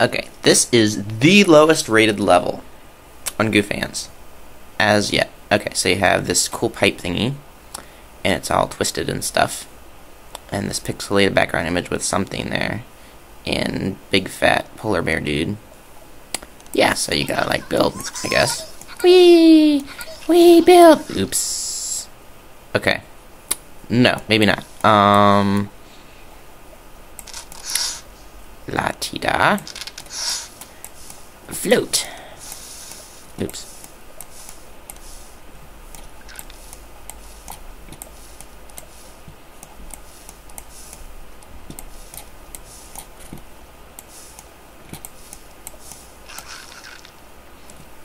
Okay, this is the lowest rated level on GooFans as yet. Okay, so you have this cool pipe thingy, and it's all twisted and stuff. And this pixelated background image with something there. And big fat polar bear dude. Yeah, so you gotta like build, I guess. Wee! Wee build! Oops. Okay. No, maybe not. Um. La Tida. Float. Oops.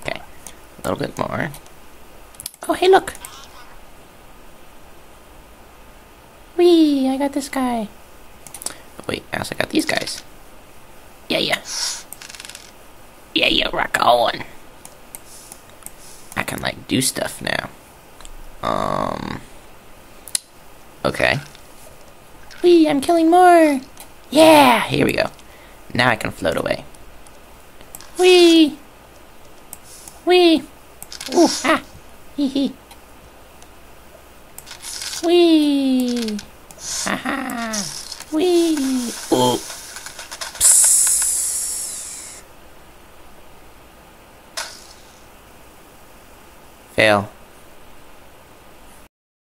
Okay. A little bit more. Oh, hey, look! Wee, I got this guy. Wait, I also got these guys. Yeah, yeah. Yeah, yeah, rock on. I can, like, do stuff now. Um. Okay. Wee, I'm killing more! Yeah, here we go. Now I can float away. Wee! Wee! Ooh, ah! Hee hee. Wee! Fail.